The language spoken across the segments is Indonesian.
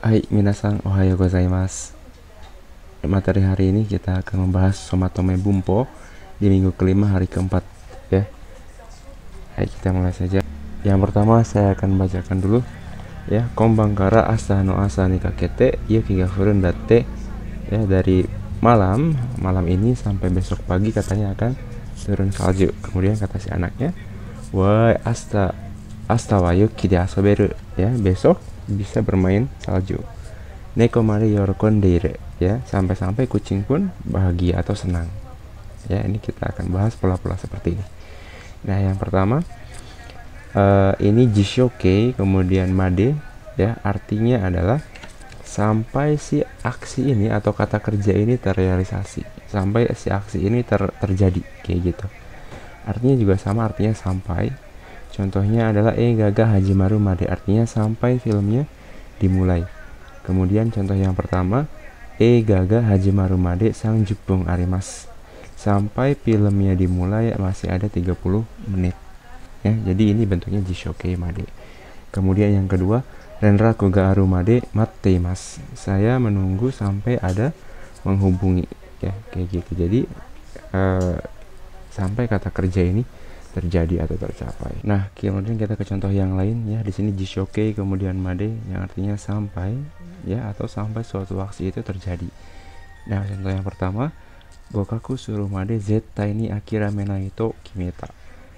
Hai minasan. Ohayo gozaimasu. Materi hari ini kita akan membahas somatome bumpo Di minggu kelima hari keempat ya. Hai kita mulai saja. Yang pertama saya akan bacakan dulu ya. Kombangkara asano asani kakete yuki ga furun datte ya. Dari malam malam ini sampai besok pagi katanya akan turun salju. Kemudian kata si anaknya wah asta asta wa yuki de asoberu ya. Besok bisa bermain salju. Neko mari yorokondeire ya. Sampai-sampai kucing pun bahagia atau senang. Ya ini kita akan bahas pola-pola seperti ini. Nah yang pertama uh, ini jishoke kemudian made ya. Artinya adalah sampai si aksi ini atau kata kerja ini terrealisasi. Sampai si aksi ini ter terjadi kayak gitu. Artinya juga sama artinya sampai contohnya adalah e gaga hajimaru made artinya sampai filmnya dimulai. Kemudian contoh yang pertama e gaga hajimaru made sang jepung arimas sampai filmnya dimulai masih ada 30 menit. Ya jadi ini bentuknya jishoke made. Kemudian yang kedua renra koga arumade mate mas. Saya menunggu sampai ada menghubungi. Ya kayak gitu. Jadi uh, sampai kata kerja ini terjadi atau tercapai. Nah, kemudian kita ke contoh yang lain ya. Di sini jishoke kemudian made yang artinya sampai ya atau sampai suatu aksi itu terjadi. Nah, contoh yang pertama, Bokaku suruh made zeta ini akira menaito kimeta.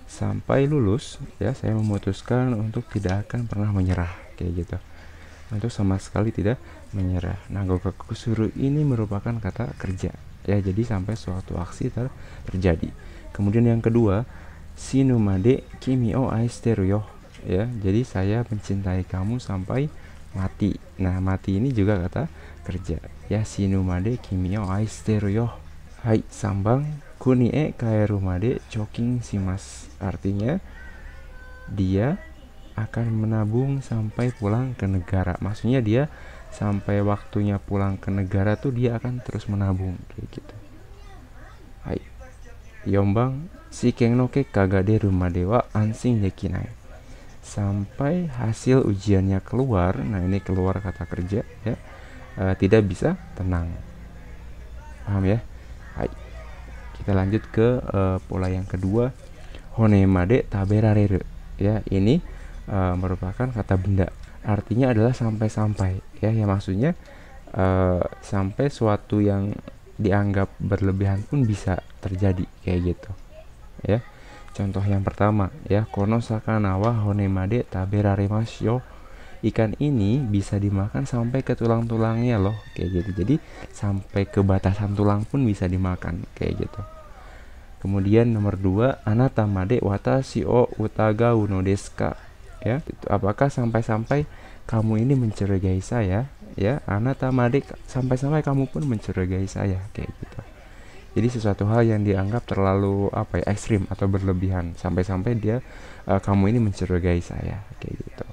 Sampai lulus ya, saya memutuskan untuk tidak akan pernah menyerah kayak gitu. Untuk sama sekali tidak menyerah. Nah, Gokaku suruh ini merupakan kata kerja ya. Jadi sampai suatu aksi ter terjadi. Kemudian yang kedua, Sinumade kimi o aishiteru yo. Ya jadi saya mencintai kamu sampai mati. Nah mati ini juga kata kerja. Ya sinumade kimi o aishiteru yo. Hai sambang kuni e kaeru made choking simas artinya dia akan menabung sampai pulang ke negara. Maksudnya dia sampai waktunya pulang ke negara tuh dia akan terus menabung kayak gitu yombang si no kekka ga deru made wa ansing dekinai sampai hasil ujiannya keluar nah ini keluar kata kerja ya uh, tidak bisa tenang. Paham ya? Hai. kita lanjut ke uh, pola yang kedua. Hone made taberareru ya ini uh, merupakan kata benda. Artinya adalah sampai-sampai ya yang maksudnya uh, sampai suatu yang dianggap berlebihan pun bisa terjadi kayak gitu ya. Contoh yang pertama ya kono sakana wa honemade taberaremasu ikan ini bisa dimakan sampai ke tulang-tulangnya loh kayak gitu. Jadi sampai ke batasan tulang pun bisa dimakan kayak gitu. Kemudian nomor dua anata made watashi o utaga uno deska ya. Apakah sampai-sampai kamu ini mencurigai saya ya anata made sampai-sampai kamu pun mencurigai saya kayak gitu. Jadi sesuatu hal yang dianggap terlalu apa ya ekstrim atau berlebihan sampai-sampai dia uh, kamu ini mencurigai saya kayak gitu.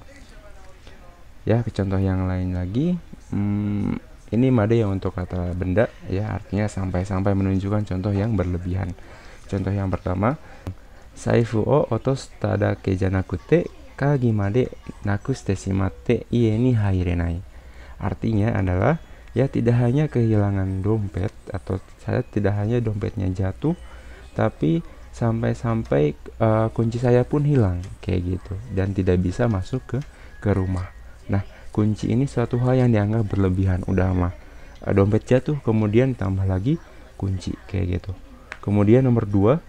Ya ke contoh yang lain lagi hmm, ini made yang untuk kata benda ya artinya sampai-sampai menunjukkan contoh yang berlebihan. Contoh yang pertama saifu o otos tada ke janakute kagi made nakuste shimate ie ni hairenai artinya adalah ya tidak hanya kehilangan dompet atau saya tidak hanya dompetnya jatuh tapi sampai-sampai uh, kunci saya pun hilang kayak gitu. Dan tidak bisa masuk ke ke rumah. Nah kunci ini suatu hal yang dianggap berlebihan. Udah mah uh, dompet jatuh kemudian tambah lagi kunci kayak gitu. Kemudian nomor dua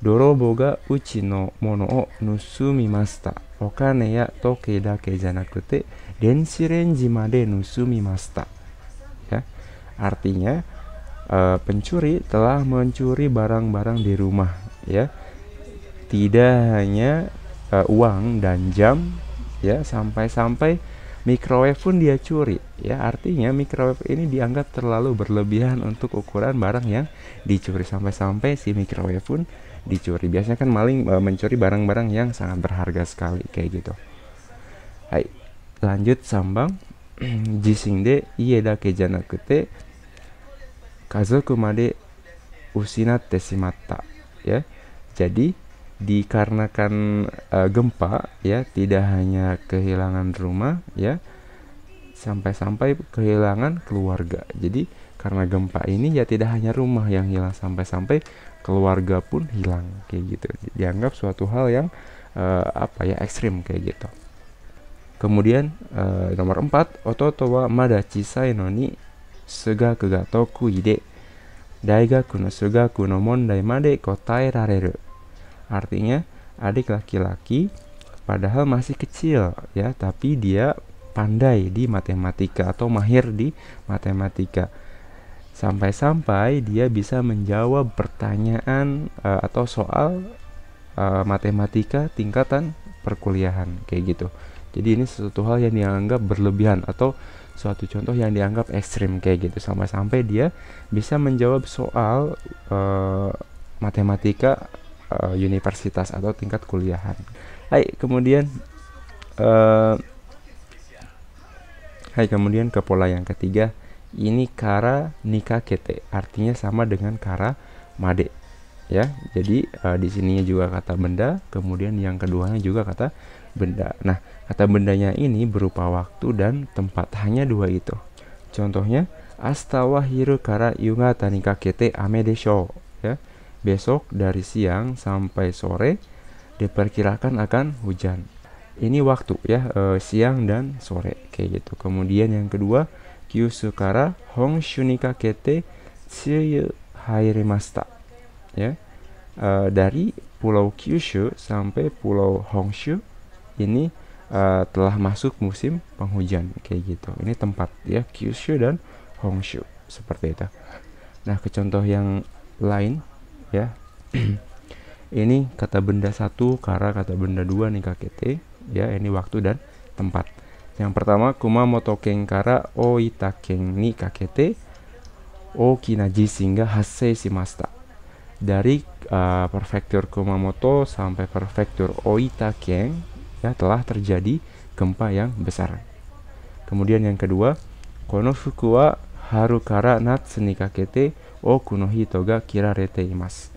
Dorobo ga uchi no mono o nusumimashita. Okane ya toke dake janakute denshi renji made nusumimashita Artinya uh, pencuri telah mencuri barang-barang di rumah ya. Tidak hanya uh, uang dan jam ya sampai-sampai microwave pun dia curi ya artinya microwave ini dianggap terlalu berlebihan untuk ukuran barang yang dicuri sampai-sampai si microwave pun dicuri. Biasanya kan maling e, mencuri barang-barang yang sangat berharga sekali kayak gitu. Hai lanjut sambang. Jising de iye dake janakute kazoku made usinatte shimatta ya. Jadi dikarenakan uh, gempa ya tidak hanya kehilangan rumah ya sampai-sampai kehilangan keluarga. Jadi karena gempa ini ya tidak hanya rumah yang hilang sampai-sampai keluarga pun hilang kayak gitu. Dianggap suatu hal yang uh, apa ya ekstrim kayak gitu. Kemudian uh, nomor 4, ototo wa mada chisai no ni suga kuga tokui de daigaku no sugaku no mondai made kotae rareru. Artinya, adik laki-laki padahal masih kecil ya, tapi dia pandai di matematika atau mahir di matematika. Sampai-sampai dia bisa menjawab pertanyaan uh, atau soal uh, matematika tingkatan perkuliahan kayak gitu. Jadi ini sesuatu hal yang dianggap berlebihan atau suatu contoh yang dianggap ekstrim kayak gitu sampai-sampai dia bisa menjawab soal uh, matematika uh, universitas atau tingkat kuliahan. Hai, kemudian uh, Hai, kemudian ke pola yang ketiga, ini kara nikah kete, artinya sama dengan kara made. Ya, jadi uh, di sininya juga kata benda, kemudian yang keduanya juga kata benda. Nah, kata bendanya ini berupa waktu dan tempat, hanya dua itu. Contohnya, astawa hiru kara yunga tanika kete ame desho. Ya, besok dari siang sampai sore diperkirakan akan hujan ini waktu ya e, siang dan sore kayak gitu kemudian yang kedua Kyushu kara Hongshu ni kakete tsuyu hairimasta ya. E, dari pulau Kyushu sampai pulau Hongshu ini e, telah masuk musim penghujan kayak gitu. Ini tempat ya Kyushu dan Hongshu seperti itu. Nah ke contoh yang lain ya. Ini kata benda satu kara kata benda dua nih kakete ya ini waktu dan tempat yang pertama Kumamoto Kenkara Oita Ken ni kakete Okina jisin ga hassei shimashita dari uh, prefektur Kumamoto sampai prefektur Oita Ken ya telah terjadi gempa yang besar. Kemudian yang kedua kono fuku wa haru kara natsu ni kakete oku no hito ga kirarete imasu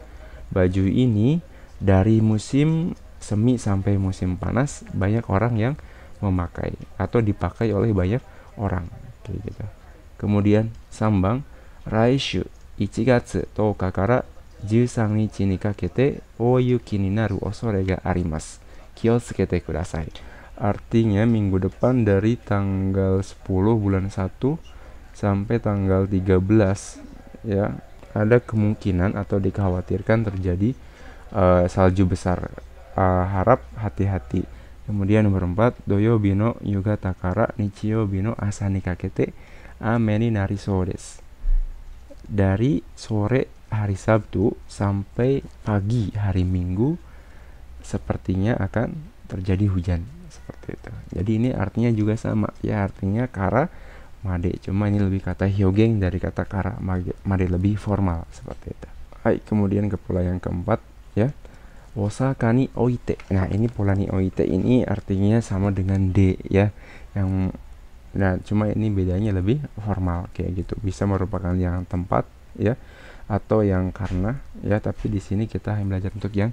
baju ini dari musim semi sampai musim panas banyak orang yang memakai atau dipakai oleh banyak orang kayak gitu. Kemudian sambang raishu ichigatsu to kakara jusan nichi ni kakete oyuki ni naru osore ga arimasu. Kiyosukete kudasai. Artinya minggu depan dari tanggal 10 bulan 1 sampai tanggal 13 ya ada kemungkinan atau dikhawatirkan terjadi uh, salju besar. Uh, harap hati-hati kemudian nomor 4 doyo bino yuga takara nichio bino asani kakete ameni nari sores dari sore hari Sabtu sampai pagi hari Minggu sepertinya akan terjadi hujan seperti itu. Jadi ini artinya juga sama ya artinya kara made cuma ini lebih kata hyogeng dari kata kara made, made lebih formal seperti itu. Hai kemudian ke pola yang keempat Osaka ni oite. Nah, ini pola ni oite ini artinya sama dengan D ya. Yang nah cuma ini bedanya lebih formal kayak gitu. Bisa merupakan yang tempat ya atau yang karena ya, tapi di sini kita hanya belajar untuk yang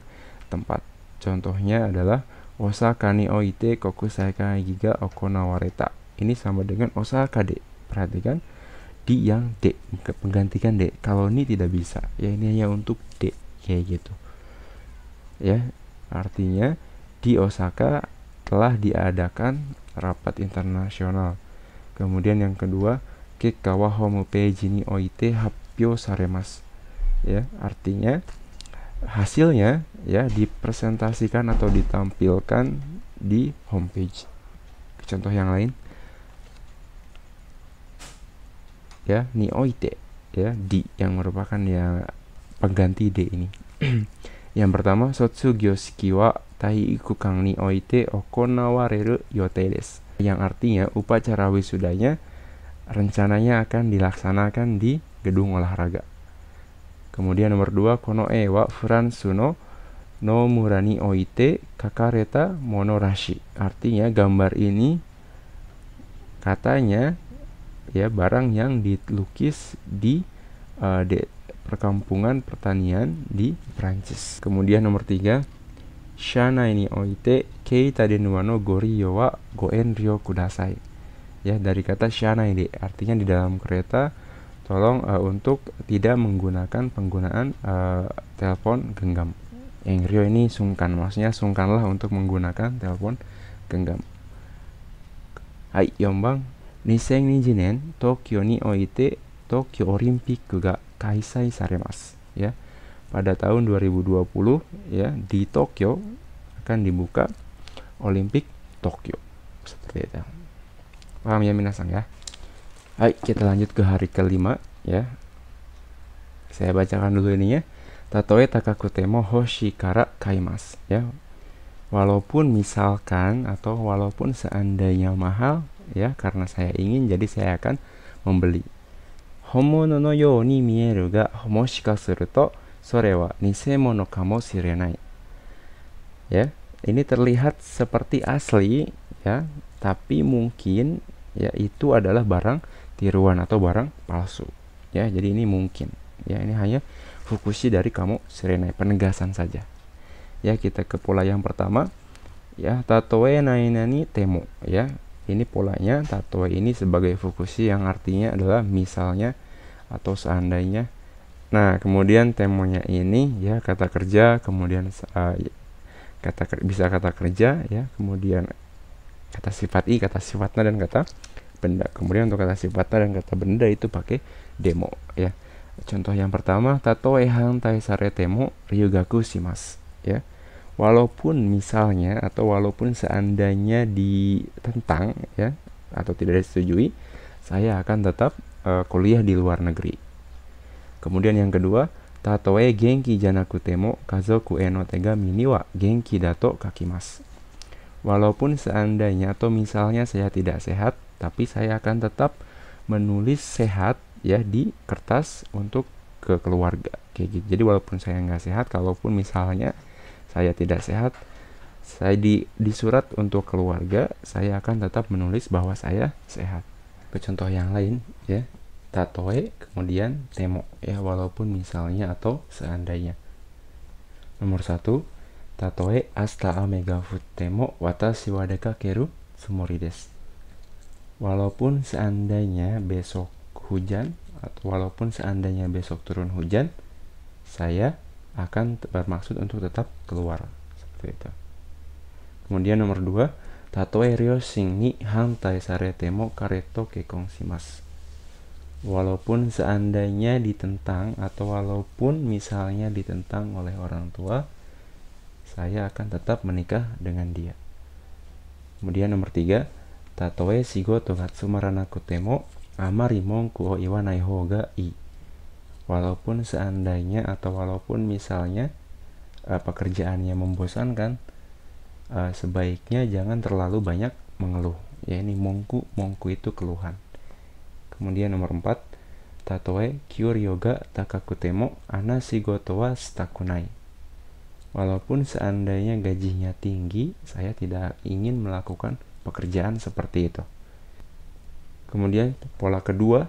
tempat. Contohnya adalah Osaka ni oite kokusai giga okonawareta. Ini sama dengan Osaka de. Perhatikan di yang D menggantikan D. Kalau ini tidak bisa, ya ini hanya untuk D kayak gitu ya. Artinya di Osaka telah diadakan rapat internasional. Kemudian yang kedua kekawa homepage ni oite happyo saremas ya. Artinya hasilnya ya dipresentasikan atau ditampilkan di homepage. Contoh yang lain ya ni oite ya di yang merupakan ya pengganti d ini Yang pertama, Sotsugyo Shiki wa Taihikukan ni oite okonawareru yote desu. Yang artinya upacara wisudanya rencananya akan dilaksanakan di gedung olahraga. Kemudian nomor dua, kono e wa furansuno no murani oite kakareta monorashi. Artinya gambar ini katanya ya barang yang dilukis di uh, de, perkampungan pertanian di Prancis. Kemudian nomor tiga, Shana ini oite keita denuano goriyo wa goen ryo kudasai. ya dari kata shanai artinya di dalam kereta tolong uh, untuk tidak menggunakan penggunaan uh, telepon genggam yang Rio ini sungkan maksudnya sungkanlah untuk menggunakan telepon genggam Hai yombang Niseng nijinen Tokyo ni oite Tokyo Olympic ga kaisai saremasu ya. Pada tahun 2020 ya di Tokyo akan dibuka Olimpik Tokyo. Seperti itu. Paham ya minasang ya? Hai kita lanjut ke hari kelima ya. Saya bacakan dulu ini ya Tatoe takakutemo hoshi kara kaimas ya. Walaupun misalkan atau walaupun seandainya mahal ya karena saya ingin jadi saya akan membeli homono no you ni mieru ga moshika suru to sore wa nisemono kamoshirenai ya ini terlihat seperti asli ya tapi mungkin ya itu adalah barang tiruan atau barang palsu. Ya jadi ini mungkin. Ya ini hanya fukushi dari kamu serenai penegasan saja. Ya kita ke pola yang pertama. Ya tatoe nainani temu ya ini polanya tatoe ini sebagai fukushi yang artinya adalah misalnya atau seandainya nah kemudian temonya ini ya kata kerja kemudian uh, kata bisa kata kerja ya kemudian kata sifat i kata sifatnya dan kata benda kemudian untuk kata sifatnya dan kata benda itu pakai demo ya Contoh yang pertama, tatoe hantai saretemo ryugaku shimasu. Ya. Walaupun misalnya atau walaupun seandainya ditentang ya atau tidak disetujui, saya akan tetap uh, kuliah di luar negeri. Kemudian yang kedua, tatoe genki janaku temo kazoku eno tegami ni wa genki dato kakimas. Walaupun seandainya atau misalnya saya tidak sehat, tapi saya akan tetap menulis sehat ya di kertas untuk ke keluarga kayak gitu jadi walaupun saya nggak sehat kalaupun misalnya saya tidak sehat. Saya di di surat untuk keluarga saya akan tetap menulis bahwa saya sehat. Contoh yang lain ya. Tatoe kemudian temo ya walaupun misalnya atau seandainya. Nomor satu tatoe asta amega temo watashi wadeka keru sumorides. Walaupun seandainya besok hujan atau walaupun seandainya besok turun hujan saya akan bermaksud untuk tetap keluar. Seperti itu. Kemudian nomor dua tatoe ryo sing ni hantai saretemo kareto kekong simas walaupun seandainya ditentang atau walaupun misalnya ditentang oleh orang tua saya akan tetap menikah dengan dia. Kemudian nomor tiga tatoe shigoto gatsumaranaku temo amari mongku o iwanai hoga i walaupun seandainya atau walaupun misalnya uh, pekerjaannya membosankan uh, sebaiknya jangan terlalu banyak mengeluh. Ya ini mongku mongku itu keluhan. Kemudian nomor 4 tatoe kyur yoga takakutemo ana shigoto wa stakunai. Walaupun seandainya gajinya tinggi saya tidak ingin melakukan pekerjaan seperti itu. Kemudian pola kedua,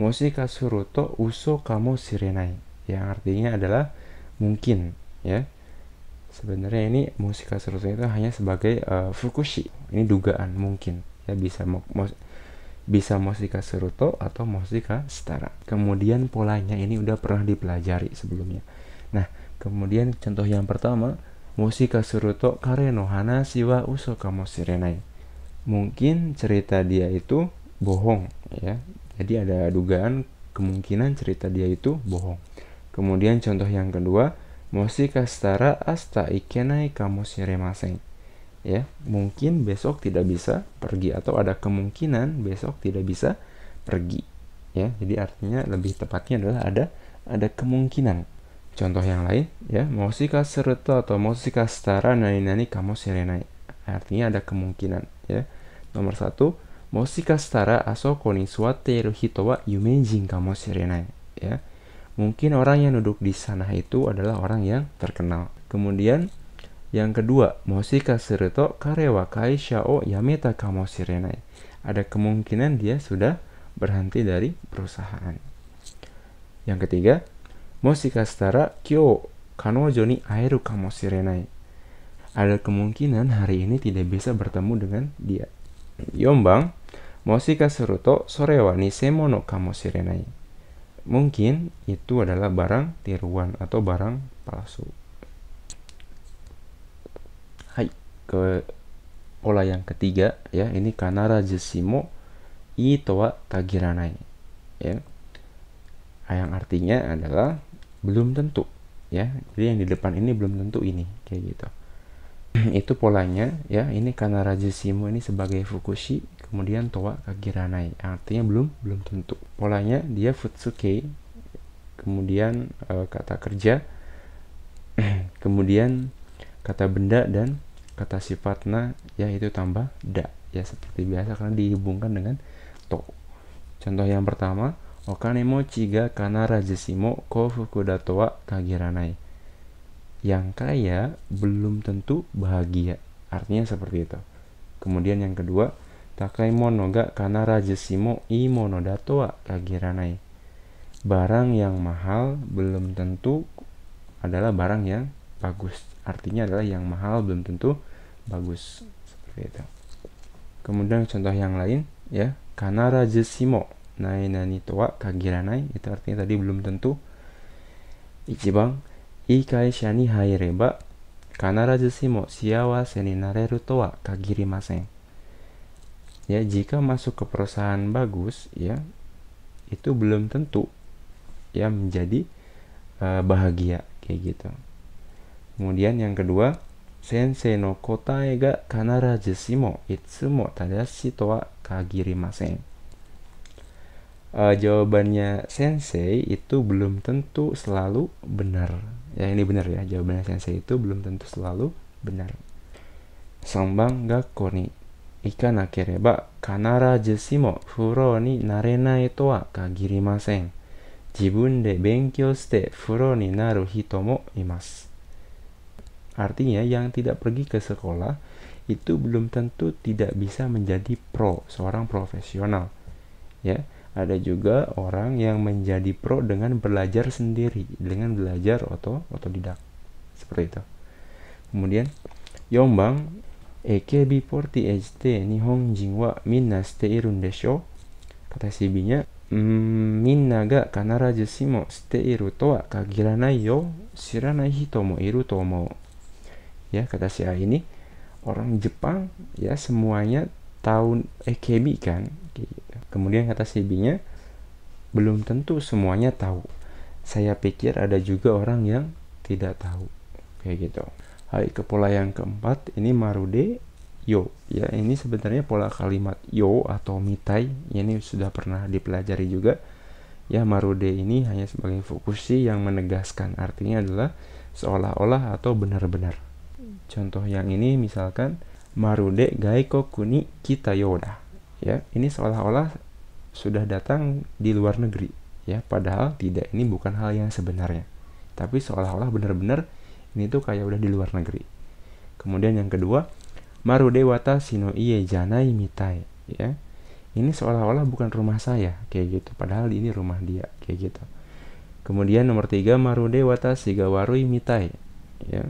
Moshika suruto uso kamo sirenai. Yang artinya adalah mungkin ya. Sebenarnya ini Moshika suruto itu hanya sebagai uh, fukushi. Ini dugaan mungkin ya bisa mo, mo bisa Moshika suruto atau Moshika setara. Kemudian polanya ini udah pernah dipelajari sebelumnya. Nah, kemudian contoh yang pertama, Moshika suruto kare no hanashi wa uso kamo sirenai. Mungkin cerita dia itu bohong ya jadi ada dugaan kemungkinan cerita dia itu bohong. Kemudian contoh yang kedua Moshika setara asta ikenai kamu shiremasen ya mungkin besok tidak bisa pergi atau ada kemungkinan besok tidak bisa pergi. Ya jadi artinya lebih tepatnya adalah ada ada kemungkinan. Contoh yang lain ya Moshika seruto atau Moshika setara nani nani kamu shirenai. Artinya ada kemungkinan ya. Nomor satu もしかしたらあそこに座っている人は有名人かもしれない ya mungkin orang yang duduk di sana itu adalah orang yang terkenal kemudian yang kedua, moshika suru to kare wa kaisha o yameta kamoshirenai. Ada kemungkinan dia sudah berhenti dari perusahaan. Yang ketiga, moshika shitara kyo kanojo ni aeru kamoshirenai. Ada kemungkinan hari ini tidak bisa bertemu dengan dia. Yombang, Moshika suru to sore wa nisemono kamoshirenai. Mungkin itu adalah barang tiruan atau barang palsu. Hai, ke pola yang ketiga ya, ini kanara jesimo ito wa kagiranai. Ya. Yang artinya adalah belum tentu ya. Jadi yang di depan ini belum tentu ini kayak gitu. itu polanya ya ini karena rajasimu ini sebagai fukushi kemudian toa kagiranai artinya belum belum tentu. Polanya dia futsuke. Kemudian e, kata kerja. Kemudian kata benda dan kata sifatnya ya itu tambah da. Ya seperti biasa karena dihubungkan dengan to. Contoh yang pertama okane mo chiga kana rajasimo ko fukuda toa kagiranai yang kaya belum tentu bahagia. Artinya seperti itu. Kemudian yang kedua, Takai mono ga kana rajasimo i mono datoa kagiranai. Barang yang mahal belum tentu adalah barang yang bagus. Artinya adalah yang mahal belum tentu bagus. Seperti itu. Kemudian contoh yang lain ya, kana rajasimo nai nani toa kagiranai itu artinya tadi belum tentu ichibang kai shani haireba kana rajasimo siawa seninare kagiri maseng Ya, jika masuk ke perusahaan bagus, ya, itu belum tentu ya menjadi uh, bahagia kayak gitu. Kemudian yang kedua, sensei no kotae ga kanarazu shimo itsumo tadashi to wa kagirimasen. Uh, jawabannya sensei itu belum tentu selalu benar ya ini benar ya jawabannya sensei itu belum tentu selalu benar sambang gakko ni ikanakereba kanarazu shimo furo ni narenai to wa kagirimasen jibun de benkyou shite furo ni naru hito mo imasu artinya yang tidak pergi ke sekolah itu belum tentu tidak bisa menjadi pro seorang profesional. Ya ada juga orang yang menjadi pro dengan belajar sendiri dengan belajar otodidak. Seperti itu. Kemudian yombang AKB48 Nihonjin wa minna shite irun desho kata si nya mm, minna ga kanarazu shimo iru to wa kagiranai yo shiranai hito mo iru to ya kata si A ini orang Jepang ya semuanya tahun AKB kan. Kemudian kata si B-nya, belum tentu semuanya tahu. Saya pikir ada juga orang yang tidak tahu. Kayak gitu. Hai, ke pola yang keempat, ini marude yo. Ya, ini sebenarnya pola kalimat yo atau mitai. Ini sudah pernah dipelajari juga. Ya, marude ini hanya sebagai fokusi yang menegaskan. Artinya adalah seolah-olah atau benar-benar. Contoh yang ini misalkan, marude gaiko kuni kita yoda ya ini seolah-olah sudah datang di luar negeri ya padahal tidak ini bukan hal yang sebenarnya tapi seolah-olah benar-benar ini tuh kayak udah di luar negeri. Kemudian yang kedua marude wata sino iye janai mitai ya. Ini seolah-olah bukan rumah saya kayak gitu. Padahal ini rumah dia kayak gitu. Kemudian nomor tiga marude wata sigawarui mitai ya.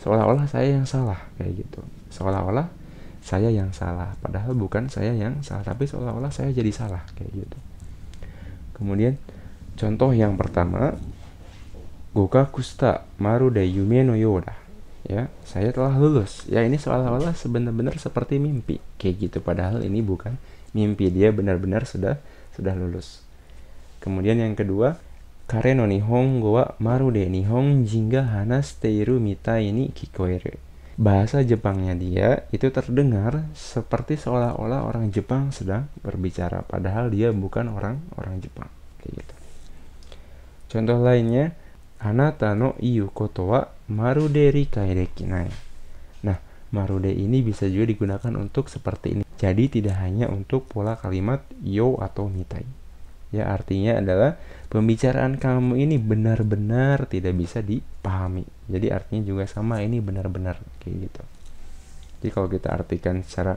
Seolah-olah saya yang salah kayak gitu. Seolah-olah saya yang salah. Padahal bukan saya yang salah tapi seolah-olah saya jadi salah kayak gitu. Kemudian contoh yang pertama Goka kusta maru de yume no yoda. Ya saya telah lulus. Ya ini seolah-olah sebenar-benar seperti mimpi. Kayak gitu padahal ini bukan mimpi. Dia benar-benar sudah sudah lulus. Kemudian yang kedua kare no nihongo wa maru de nihon jinga hanashite iru mitai ni kikoeru bahasa Jepangnya dia itu terdengar seperti seolah-olah orang Jepang sedang berbicara padahal dia bukan orang orang Jepang. Kayak gitu. Contoh lainnya anata no iyu koto wa marude rikai dekinai. Nah, marude ini bisa juga digunakan untuk seperti ini. Jadi tidak hanya untuk pola kalimat yo atau mitai. Ya, artinya adalah pembicaraan kamu ini benar-benar tidak bisa dipahami. Jadi artinya juga sama ini benar-benar kayak gitu. Jadi kalau kita artikan secara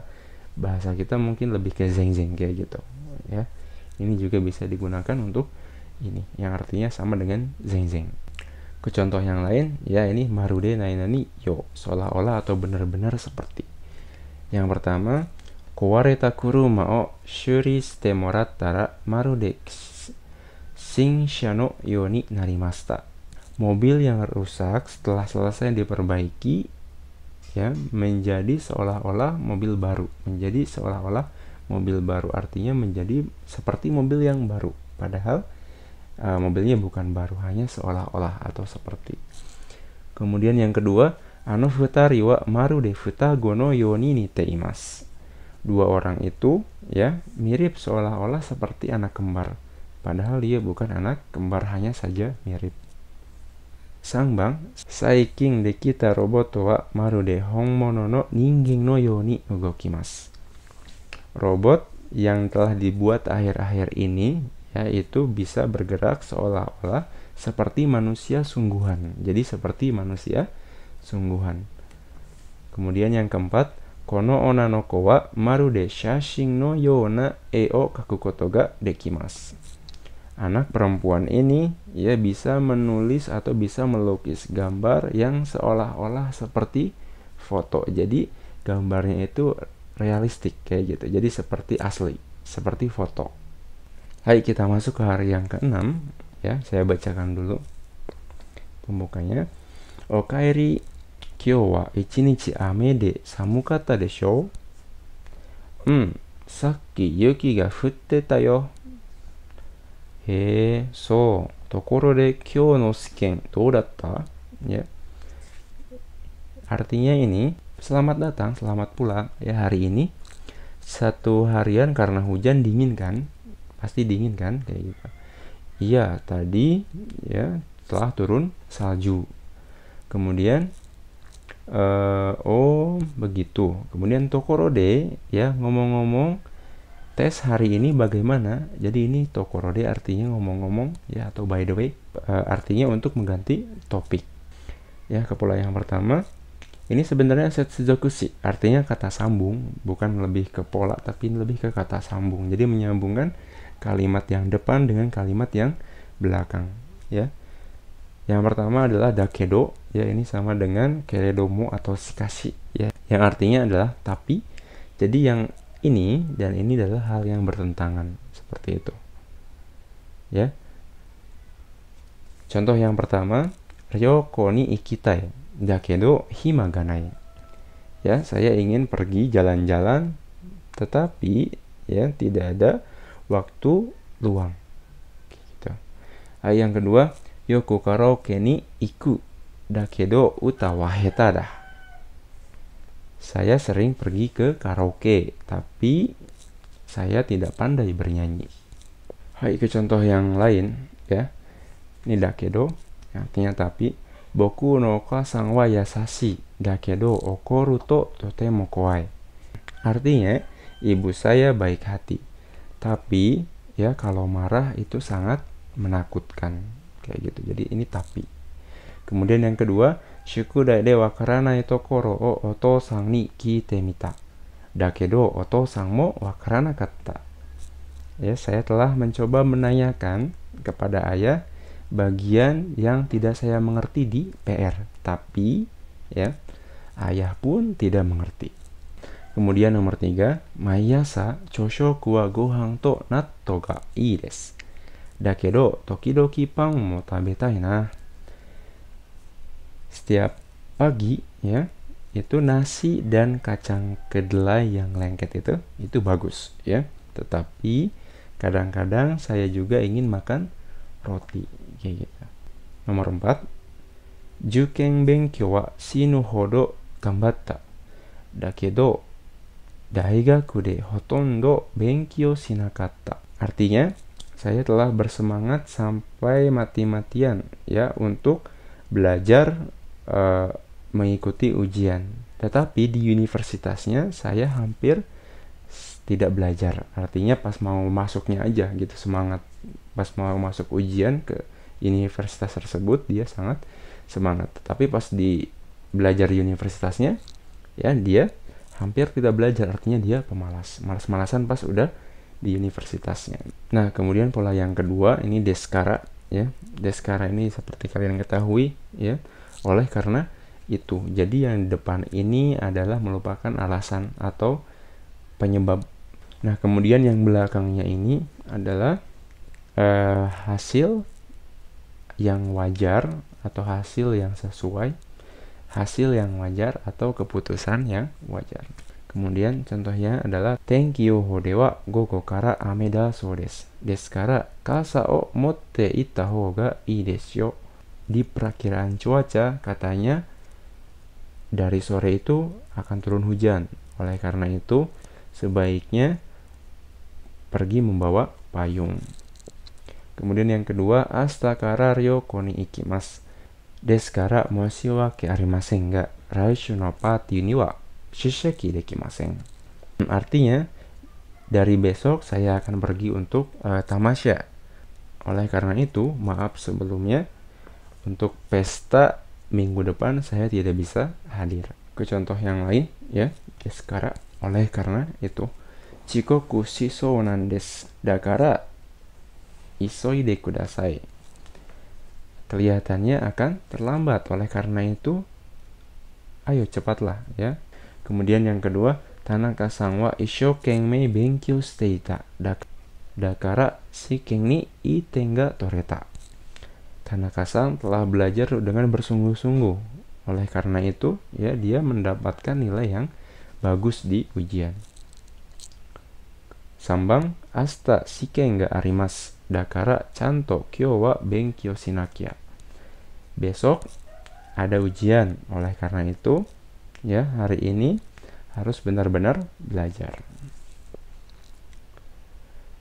bahasa kita mungkin lebih ke zeng-zeng kayak gitu, ya. Ini juga bisa digunakan untuk ini yang artinya sama dengan zeng-zeng. Ke contoh yang lain, ya ini marude nainani yo, seolah-olah atau benar-benar seperti. Yang pertama, Kowareta kuruma o shuri shite moratta ra marude shinsha no yoni narimashita. Mobil yang rusak setelah selesai diperbaiki ya menjadi seolah-olah mobil baru, menjadi seolah-olah mobil baru artinya menjadi seperti mobil yang baru padahal uh, mobilnya bukan baru hanya seolah-olah atau seperti. Kemudian yang kedua ano futari wa maru de futa gono yoni ni teimas dua orang itu ya mirip seolah-olah seperti anak kembar. Padahal dia bukan anak kembar hanya saja mirip. Sang bang, saiking de kita robot wa maru de honmono no ningen no yoni ugokimasu. Robot yang telah dibuat akhir-akhir ini yaitu bisa bergerak seolah-olah seperti manusia sungguhan. Jadi seperti manusia sungguhan. Kemudian yang keempat, kono ona no wa maru de shashin no yona e o kakukoto ga anak perempuan ini ya bisa menulis atau bisa melukis gambar yang seolah-olah seperti foto. Jadi gambarnya itu realistik kayak gitu. Jadi seperti asli, seperti foto. Hai, kita masuk ke hari yang keenam ya. Saya bacakan dulu pembukanya. Okaeri kyo wa ichinichi ame de samukata desho? Hmm, sakki yuki ga futte ta yo. へえ、そう。ところで今日の試験どうだった Ya. Artinya ini, selamat datang, selamat pulang. Ya, hari ini satu harian karena hujan dingin kan? Pasti dingin kan kayak gitu. Iya, tadi ya telah turun salju. Kemudian uh, oh begitu. Kemudian Tokorode ya ngomong-ngomong tes hari ini bagaimana? Jadi ini tokorode artinya ngomong-ngomong ya atau by the way uh, artinya untuk mengganti topik. Ya, kepala yang pertama ini sebenarnya setsuzokushi artinya kata sambung, bukan lebih ke pola tapi lebih ke kata sambung. Jadi menyambungkan kalimat yang depan dengan kalimat yang belakang, ya. Yang pertama adalah dakedo, ya ini sama dengan keredomo atau shikashi, ya. Yang artinya adalah tapi. Jadi yang ini dan ini adalah hal yang bertentangan seperti itu. Ya. Contoh yang pertama, Ryoko ni ikitai, dakedo hima ganai. Ya, saya ingin pergi jalan-jalan tetapi ya tidak ada waktu luang. Gitu. Ayat yang kedua, Yoko karaoke ni iku dakedo uta wa heta saya sering pergi ke karaoke, tapi saya tidak pandai bernyanyi. Hai ke contoh yang lain ya. Ini dakedo, artinya tapi boku no kasang wa yasashi dakedo okoru to totemo kowai. Artinya ibu saya baik hati, tapi ya kalau marah itu sangat menakutkan kayak gitu. Jadi ini tapi. Kemudian yang kedua, shuku daide wa karanai tokoro o otosan ni kite mita. Dakedo otosan mo wa karana kata. Ya, saya telah mencoba menanyakan kepada ayah bagian yang tidak saya mengerti di PR, tapi ya ayah pun tidak mengerti. Kemudian nomor tiga, mayasa choshoku wa gohan to natto ga ii desu. Dakedo tokidoki pan mo tabetai na. Setiap pagi ya itu nasi dan kacang kedelai yang lengket itu itu bagus ya. Tetapi kadang-kadang saya juga ingin makan roti kayak gitu. Nomor 4 juken benkyou wa shinu hodo gambatta dakedo daigaku de hotondo benkyou shinakatta artinya saya telah bersemangat sampai mati-matian ya untuk belajar uh, mengikuti ujian. Tetapi di universitasnya saya hampir tidak belajar. Artinya pas mau masuknya aja gitu semangat. Pas mau masuk ujian ke universitas tersebut dia sangat semangat. Tapi pas di belajar universitasnya ya dia hampir tidak belajar. Artinya dia pemalas. Malas-malasan pas udah di universitasnya. Nah, kemudian pola yang kedua ini deskara ya. Deskara ini seperti kalian ketahui ya oleh karena itu, jadi yang depan ini adalah melupakan alasan atau penyebab. Nah, kemudian yang belakangnya ini adalah uh, hasil yang wajar atau hasil yang sesuai, hasil yang wajar atau keputusan yang wajar. Kemudian contohnya adalah Tenki yo hode wa gogo kara ame da so desu. Desu kara kasa o motte itta hou ga ii desu yo. Di perakiraan cuaca katanya dari sore itu akan turun hujan. Oleh karena itu sebaiknya pergi membawa payung. Kemudian yang kedua, astakara ryo koni ikimasu. Desu kara moshi wa ke arimasen ga raishu no party ni wa shisheki dekimasen. Artinya, dari besok saya akan pergi untuk uh, tamasya. Oleh karena itu, maaf sebelumnya untuk pesta minggu depan saya tidak bisa hadir. Ke contoh yang lain ya, sekarang oleh karena itu chikoku shishou nan desu. Dakara isoide kudasai. Kelihatannya akan terlambat oleh karena itu ayo cepatlah ya Kemudian yang kedua, Tanaka sang wa ishokenmei benkyou shite ita. Dakara shiken ni iten ga toreta. Tanaka sang telah belajar dengan bersungguh-sungguh. Oleh karena itu, ya dia mendapatkan nilai yang bagus di ujian. Sambang asta shiken ga arimas. Dakara chanto kyo wa benkyou shinakia. Besok ada ujian. Oleh karena itu, ya hari ini harus benar-benar belajar.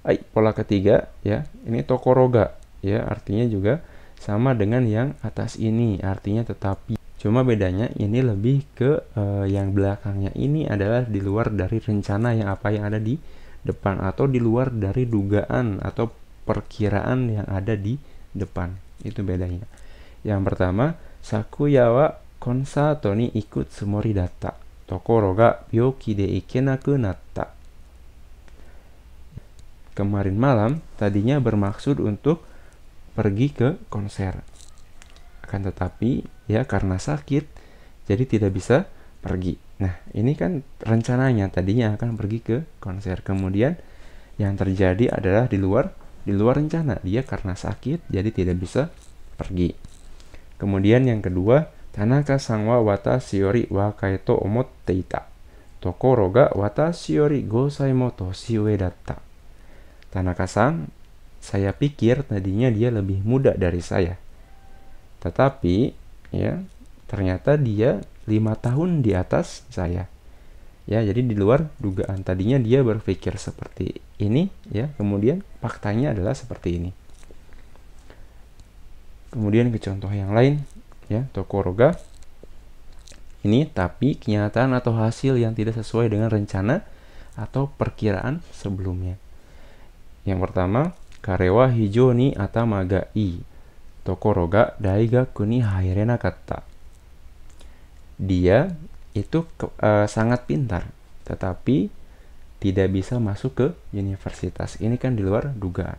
Ay, pola ketiga ya, ini tokoroga ya, artinya juga sama dengan yang atas ini, artinya tetapi. Cuma bedanya ini lebih ke uh, yang belakangnya ini adalah di luar dari rencana yang apa yang ada di depan atau di luar dari dugaan atau perkiraan yang ada di depan. Itu bedanya. Yang pertama, Sakuyawa konsato ni ikut sumori datta. Tokoro ga byoki de ikenaku natta. Kemarin malam tadinya bermaksud untuk pergi ke konser. Akan tetapi ya karena sakit jadi tidak bisa pergi. Nah, ini kan rencananya tadinya akan pergi ke konser. Kemudian yang terjadi adalah di luar di luar rencana. Dia karena sakit jadi tidak bisa pergi. Kemudian yang kedua, Tanaka sang wa watashi yori wakai to omotte ita. Tokoro ga watashi yori gosai mo toshiue datta. Tanaka sang, saya pikir tadinya dia lebih muda dari saya. Tetapi, ya, ternyata dia lima tahun di atas saya. Ya, jadi di luar dugaan tadinya dia berpikir seperti ini, ya, kemudian faktanya adalah seperti ini. Kemudian ke contoh yang lain, ya Tokoroga ini tapi kenyataan atau hasil yang tidak sesuai dengan rencana atau perkiraan sebelumnya. Yang pertama, karewa hijau ni atama ga i. Tokoroga daigaku ni hairena kata. Dia itu ke, uh, sangat pintar, tetapi tidak bisa masuk ke universitas. Ini kan di luar dugaan.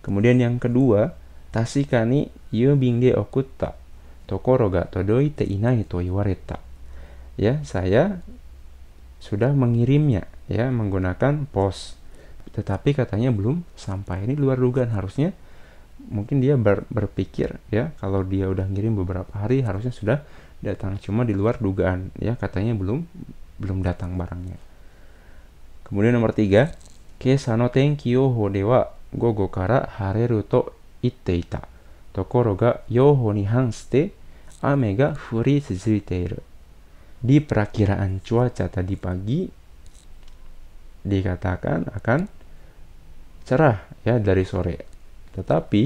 Kemudian yang kedua, tasikani yubing de okutta tokoro ga todoite inai to iwareta. Ya, saya sudah mengirimnya ya menggunakan pos. Tetapi katanya belum sampai. Ini luar dugaan harusnya mungkin dia ber, berpikir ya kalau dia udah ngirim beberapa hari harusnya sudah datang cuma di luar dugaan ya katanya belum belum datang barangnya. Kemudian nomor tiga, kesano tenki yo dewa gogo kara hareru to itte ita. ところが、用法に反して雨が降り続いている。Di perakiraan cuaca tadi pagi dikatakan akan cerah ya dari sore. Tetapi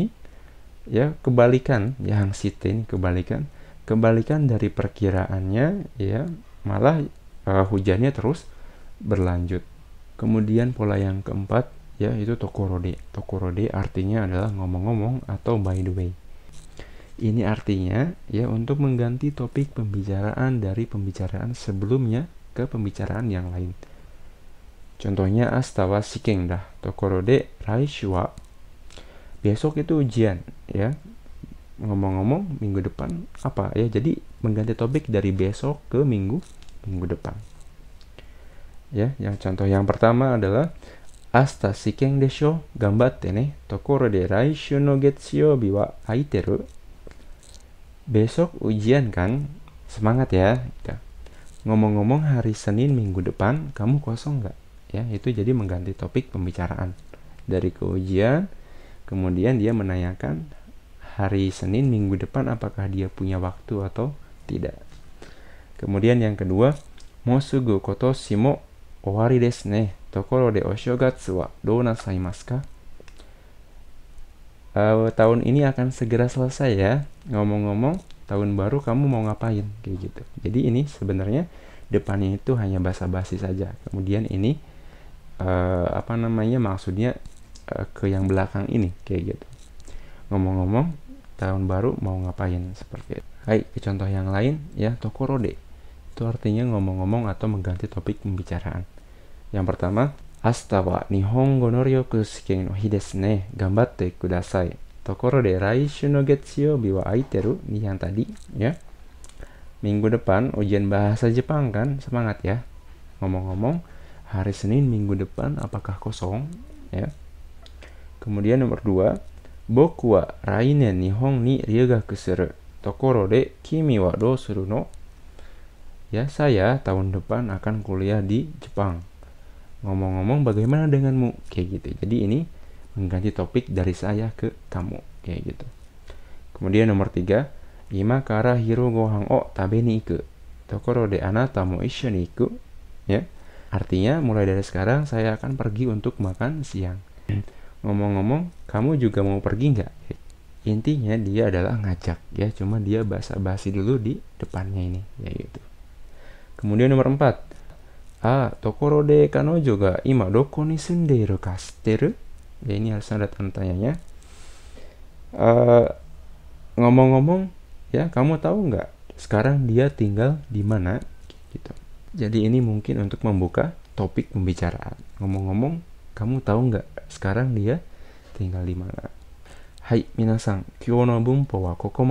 ya kebalikan yang sitin kebalikan kebalikan dari perkiraannya ya malah uh, hujannya terus berlanjut. Kemudian pola yang keempat ya itu tokorode. Tokorode artinya adalah ngomong-ngomong atau by the way. Ini artinya ya untuk mengganti topik pembicaraan dari pembicaraan sebelumnya ke pembicaraan yang lain. Contohnya astawa shiken dah tokorode raishu wa besok itu ujian ya. Ngomong-ngomong minggu depan apa ya? Jadi mengganti topik dari besok ke minggu minggu depan. Ya, yang contoh yang pertama adalah Asta shiken desho gambatte ne tokoro de raishu no getsuyobi wa aiteru Besok ujian kan? Semangat ya. Ngomong-ngomong hari Senin minggu depan kamu kosong nggak? Ya, itu jadi mengganti topik pembicaraan dari ke ujian. Kemudian dia menanyakan hari Senin minggu depan apakah dia punya waktu atau tidak. Kemudian yang kedua, mosugu kotoshi mo owari desu ne. Tokoro de oshogatsu wa dou nasaimasu ka? Uh, tahun ini akan segera selesai ya. Ngomong-ngomong, tahun baru kamu mau ngapain? Kayak gitu. Jadi ini sebenarnya depannya itu hanya basa-basi saja. Kemudian ini uh, apa namanya maksudnya uh, ke yang belakang ini kayak gitu. Ngomong-ngomong, tahun baru mau ngapain seperti itu. Hai, ke contoh yang lain ya tokorode. Itu artinya ngomong-ngomong atau mengganti topik pembicaraan. Yang pertama, Asta wa nihongo no ryoku shiken no hi desu ne. Gambatte kudasai. Tokoro de raishu no getsuyobi wa aiteru. Ini yang tadi ya. Minggu depan ujian bahasa Jepang kan? Semangat ya. Ngomong-ngomong, hari Senin minggu depan apakah kosong? Ya. Kemudian nomor dua, Boku wa rainen nihon ni ryugaku suru. Tokoro de kimi wa do suru no? Ya, saya tahun depan akan kuliah di Jepang. Ngomong-ngomong bagaimana denganmu? Kayak gitu. Jadi ini mengganti topik dari saya ke kamu. Kayak gitu. Kemudian nomor tiga, Ima kara hiro gohan o tabe ni iku. Tokoro de anata mo isho ni iku. Ya. Artinya mulai dari sekarang saya akan pergi untuk makan siang. Ngomong-ngomong, kamu juga mau pergi nggak? intinya dia adalah ngajak ya cuma dia basa-basi dulu di depannya ini ya gitu kemudian nomor 4 ah tokoro de kanojo ga ima doko ni sundeiru ka shiteru ya ini harus ada tanda tanyanya uh, ngomong-ngomong ya kamu tahu nggak sekarang dia tinggal di mana gitu jadi ini mungkin untuk membuka topik pembicaraan ngomong-ngomong kamu tahu nggak sekarang dia tinggal di mana はい、皆さん、今日の文法はここ